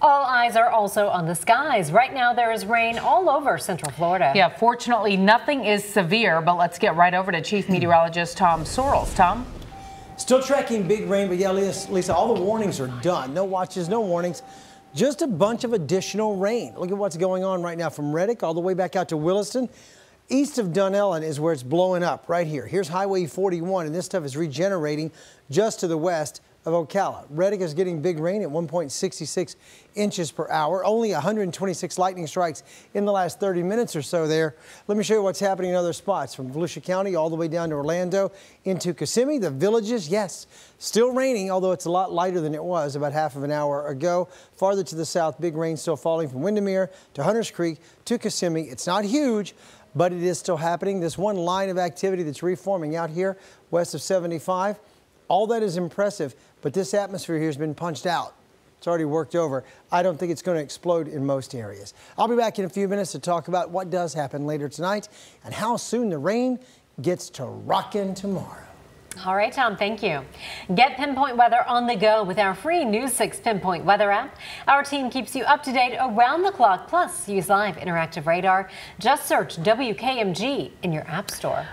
All eyes are also on the skies. Right now, there is rain all over Central Florida. Yeah, fortunately, nothing is severe, but let's get right over to Chief Meteorologist Tom Sorrells. Tom? Still tracking big rain, but yeah, Lisa, all the warnings are done. No watches, no warnings. Just a bunch of additional rain. Look at what's going on right now from Reddick all the way back out to Williston. East of Dunnellon is where it's blowing up right here. Here's Highway 41, and this stuff is regenerating just to the west of Ocala. Reddick is getting big rain at 1.66 inches per hour. Only 126 lightning strikes in the last 30 minutes or so there. Let me show you what's happening in other spots from Volusia County all the way down to Orlando into Kissimmee. The villages, yes, still raining, although it's a lot lighter than it was about half of an hour ago. Farther to the south, big rain still falling from Windermere to Hunters Creek to Kissimmee. It's not huge, but it is still happening. This one line of activity that's reforming out here west of 75 all that is impressive, but this atmosphere here has been punched out. It's already worked over. I don't think it's going to explode in most areas. I'll be back in a few minutes to talk about what does happen later tonight and how soon the rain gets to rockin' tomorrow. All right, Tom, thank you. Get pinpoint weather on the go with our free News 6 Pinpoint weather app. Our team keeps you up to date around the clock, plus use live interactive radar. Just search WKMG in your app store.